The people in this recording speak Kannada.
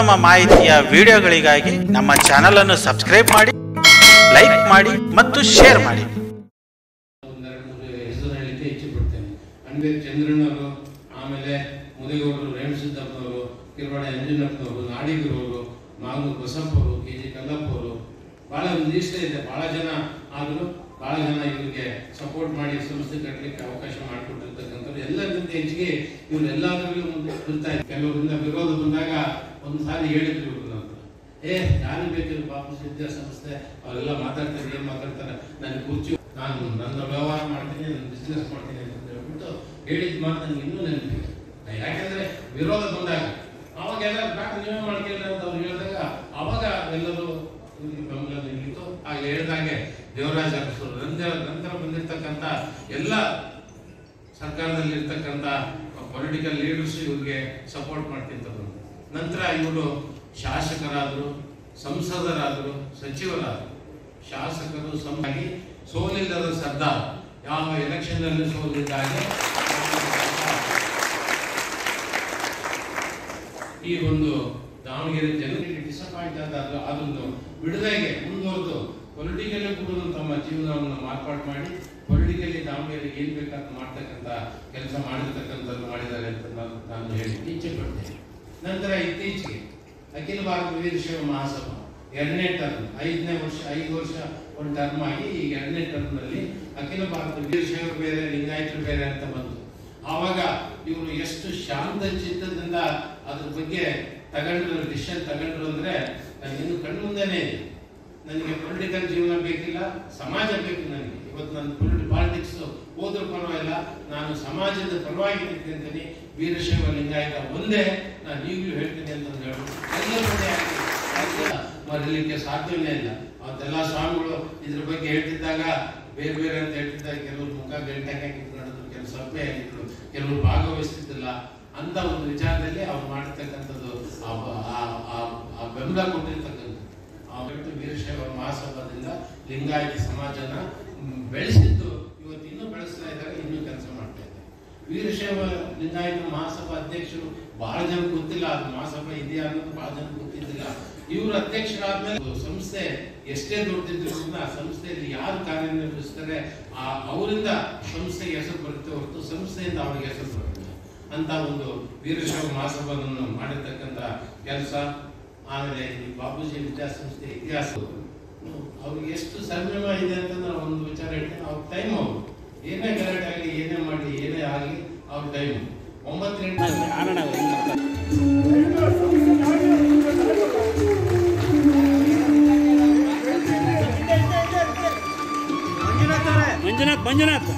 ಉತ್ತಮ ಮಾಹಿತಿಯ ವಿಡಿಯೋಗಳಿಗಾಗಿ ನಮ್ಮ ಚಾನೆಲ್ ಅನ್ನು ಸಬ್ಸ್ಕ್ರೈಬ್ ಮಾಡಿ ಲೈಕ್ ಮಾಡಿ ಮತ್ತು ಶೇರ್ ಮಾಡಿ ಚಂದ್ರನವರು ಆಮೇಲೆ ಮುದಿಗೌಡರು ರೇಣುಸಿದ್ದಪ್ಪನವರು ಕಿರವಾಡ ಅಂಜನಪ್ಪನವರು ನಾಡಿಗರವರು ಮಾಗು ಬಸಪ್ಪ ಅವರು ಕೆ ಜಿ ಕಲ್ಲಪ್ಪ ಅವರು ಭಾಳ ಒಂದು ಇಷ್ಟ ಇದೆ ಭಾಳ ಜನ ಆದರೂ ಭಾಳ ಜನ ಇವರಿಗೆ ಸಪೋರ್ಟ್ ಮಾಡಿ ಸಂಸ್ಥೆ ಕಟ್ಟಲಿಕ್ಕೆ ಅವಕಾಶ ಮಾಡಿಕೊಟ್ಟಿರ್ತಕ್ಕಂಥವ್ರು ಎಲ್ಲರಿಗಿಂತ ಹೆಚ್ಚಿಗೆ ಇವ್ರು ಎಲ್ಲದರಲ್ಲೂ ಮುಂದೆ ಕೆಲವರಿಂದ ವಿರೋಧ ಬಂದಾಗ ಒಂದು ಸಾರಿ ಹೇಳಿದ್ರು ಅಂತ. ಏ, ನಾನು ಬೇಕಿಲ್ಲ ಪಾಪ ವಿದ್ಯಾಸಂಸ್ಥೆ, ಅವರೆಲ್ಲ ಮಾತಾಡ್ತಾರೆ, ಏನ್ ಮಾತಾಡ್ತಾರೆ ನನಗೆ ಕುರ್ಚಿ ನಾನು ನನ್ನ ವ್ಯವಹಾರ ಮಾಡ್ತೀನಿ, ನನ್ನ ಬಿಸ್ನೆಸ್ ಮಾಡ್ತೀನಿ ಅಂತ ಹೇಳ್ಬಿಟ್ಟು ಹೇಳಿದ ಮಾತು ನನಗೆ ಇನ್ನೂ ನೆನಪಿದೆ. ಯಾಕೆಂದ್ರೆ ವಿರೋಧ ಬಂದಾಗ ಅವಾಗೆಲ್ಲ ಬ್ಯಾಕ್ ನೀವೇ ಮಾಡ್ಕೊಳ್ಳಿ ಅಂತ ಅವ್ರು ಹೇಳಿದಾಗ, ಅವಾಗ ಎಲ್ಲರೂ ಬೆಂಬಲ ನೀಡಿತು ಆಗ ಹೇಳಿದಾಗೆ ದೇವರಾಜ ಅರಸರು ನಂತರ ನಂತರ ಬಂದಿರ್ತಕ್ಕಂಥ ಎಲ್ಲ ಸರ್ಕಾರದಲ್ಲಿ ಇರ್ತಕ್ಕಂಥ ಪೊಲಿಟಿಕಲ್ ಲೀಡರ್ಸ್ ಇವ್ರಿಗೆ ಸಪೋರ್ಟ್ ಮಾಡ್ತಿದ್ದರು ನಂತರ ಇವರು ಶಾಸಕರಾದರು, ಸಂಸದರಾದರು, ಸಚಿವರಾದರು. ಶಾಸಕರು ಸಮಾಗಿ ಸೋಲಿಲ್ಲದ ಸರ್ದಾರ್ ಯಾವ ಎಲೆಕ್ಷನ್ನಲ್ಲಿ ಸೋಲಿದ್ದಾಗಿ ಈ ಒಂದು ದಾವಣಗೆರೆ ಜನರಿಗೆ ಡಿಸಪಾಯಿಂಟ್ ಆದ್ರು ಅದೊಂದು ಬಿಡದಾಗೆ ಮುಂದುವರೆದು ಪೊಲಿಟಿಕಲ್ಲೇ ಕೂಡ ತಮ್ಮ ಜೀವನವನ್ನು ಮಾರ್ಪಾಡು ಮಾಡಿ ಪೊಲಿಟಿಕಲಿ ದಾವಣಗೆರೆಗೆ ಏನು ಬೇಕಾದ ಮಾಡ್ತಕ್ಕಂಥ ಕೆಲಸ ಮಾಡಿರ್ತಕ್ಕಂಥದ್ದು ಮಾಡಿದ್ದಾರೆ ಅಂತ ನಾನು ನಾನು ಹೇಳಿ ಇಚ್ಛೆ ಪಡ್ತೇನೆ. ನಂತರ ಇತ್ತೀಚೆಗೆ ಅಖಿಲ ಭಾರತ ವೀರಶೈವ ಮಹಾಸಭಾ, ಎರಡನೇ ಟರ್ಮ್ ಐದನೇ ವರ್ಷ, ಐದು ವರ್ಷ ಒಂದು ಟರ್ಮ್ ಆಗಿ ಈಗ ಎರಡನೇ ಟರ್ಮ್ನಲ್ಲಿ ಅಖಿಲ ಭಾರತ ವೀರಶೈವ ಬೇರೆ, ಲಿಂಗಾಯತರು ಬೇರೆ ಅಂತ ಬಂತು. ಆವಾಗ ಇವರು ಎಷ್ಟು ಶಾಂತ ಚಿತ್ತದಿಂದ ಅದ್ರ ಬಗ್ಗೆ ತಗೊಂಡ್ರು ಡಿಸಿಷನ್ ತಗೊಂಡ್ರು ಅಂದರೆ ನಾನು ಇನ್ನು ಕಣ್ಣು ಮುಂದೆನೇ ಇದೆ. ನನಗೆ ಪೊಲಿಟಿಕಲ್ ಜೀವನ ಬೇಕಿಲ್ಲ, ಸಮಾಜ ಬೇಕು ನನಗೆ. ಇವತ್ತು ನನ್ನ ಪೊಲಿಟಿ ಪಾಲಿಟಿಕ್ಸ್ ಹೋದ್ರೂ ಪರವಾಗಿಲ್ಲ, ನಾನು ಸಮಾಜದ ಪರವಾಗಿ ನಿಂತಿದ್ದೀನಿ ವೀರಶೈವ ಲಿಂಗಾಯತ ಒಂದೇ ನಾನು ಈಗಲೂ ಹೇಳ್ತೀನಿ ಅಂತಂದು ಹೇಳಿ ಮರಲಿಕ್ಕೆ ಸಾಧ್ಯವೇ ಇಲ್ಲ. ಅವತ್ತೆಲ್ಲ ಸ್ವಾಮಿಗಳು ಇದ್ರ ಬಗ್ಗೆ ಹೇಳ್ತಿದ್ದಾಗ, ಬೇರೆ ಬೇರೆ ಅಂತ ಹೇಳ್ತಿದ್ದಾಗ ಕೆಲವರು ಮುಖ ಗಂಟೆ ಹಾಕಿದ್ರು ನಡೆದ್ರು ಕೆಲವು ಸಭೆ ಆಗಿದ್ರು ಕೆಲವರು ಭಾಗವಹಿಸ್ತಿದ್ದಿಲ್ಲ. ಅಂತ ಒಂದು ವಿಚಾರದಲ್ಲಿ ಅವ್ರು ಮಾಡಿರ್ತಕ್ಕಂಥದ್ದು ಆ- ಬೆಂಬಲ ಕೊಟ್ಟಿರ್ತಕ್ಕಂಥದ್ದು. ಆ ವೀರಶೈವ ಲಿಂಗಾಯತ ಸಮಾಜನ ಬೆಳೆಸಿದ್ದು ಇವತ್ತು ಇನ್ನೂ ಬೆಳೆಸ್ತಾ ಇದ್ದಾರೆ, ಇನ್ನೂ ಕೆಲಸ ಮಾಡ್ತಾ ಇದ್ದಾರೆ. ವೀರಶೈವ ಲಿಂಗಾಯತ ಮಹಾಸಭಾ ಅಧ್ಯಕ್ಷರು ಬಹಳ ಜನ ಗೊತ್ತಿಲ್ಲ, ಅದು ಮಹಾಸಭಾ ಇದೆಯಾ ಅನ್ನೋದು ಬಹಳ ಜನ ಗೊತ್ತಿದ್ದಿಲ್ಲ. ಇವರು ಅಧ್ಯಕ್ಷರಾದ್ಮೇಲೆ ಸಂಸ್ಥೆ ಎಷ್ಟೇ ದೊಡ್ಡದಿದ್ರು ಕೂಡ ಆ ಸಂಸ್ಥೆಯಲ್ಲಿ ಯಾರು ಕಾರ್ಯನಿರ್ವಹಿಸ್ತಾರೆ, ಆ ಅವರಿಂದ ಸಂಸ್ಥೆಗೆ ಹೆಸರು ಬರುತ್ತೆ ಹೊರತು ಸಂಸ್ಥೆಯಿಂದ ಅವ್ರಿಗೆ ಹೆಸರು ಬರುತ್ತೆ. ಅಂತ ಒಂದು ವೀರಶೈವ ಮಹಾಸಭಾವನ್ನು ಮಾಡಿರ್ತಕ್ಕಂಥ ಕೆಲಸ. ಆಮೇಲೆ ಈ ಬಾಬೂಜಿ ವಿದ್ಯಾಸಂಸ್ಥೆ ಇತಿಹಾಸ. ಅವ್ರಿಗೆ ಎಷ್ಟು ಸಂಯಮ ಇದೆ ಅಂತ ನಾವು ಒಂದು ವಿಚಾರ ಹೇಳ್ತೀನಿ. ಅವ್ರ ಟೈಮ್ ಅವರು. ಏನೇ ಗಲಾಟೆ ಆಗಲಿ, ಏನೇ ಮಾಡಲಿ, ಏನೇ ಆಗಲಿ, ಅವ್ರ ಟೈಮ್ ಒಂಬತ್ತು ಗಂಟೆ ಮಂಜುನಾಥ್ ಮಂಜುನಾಥ್.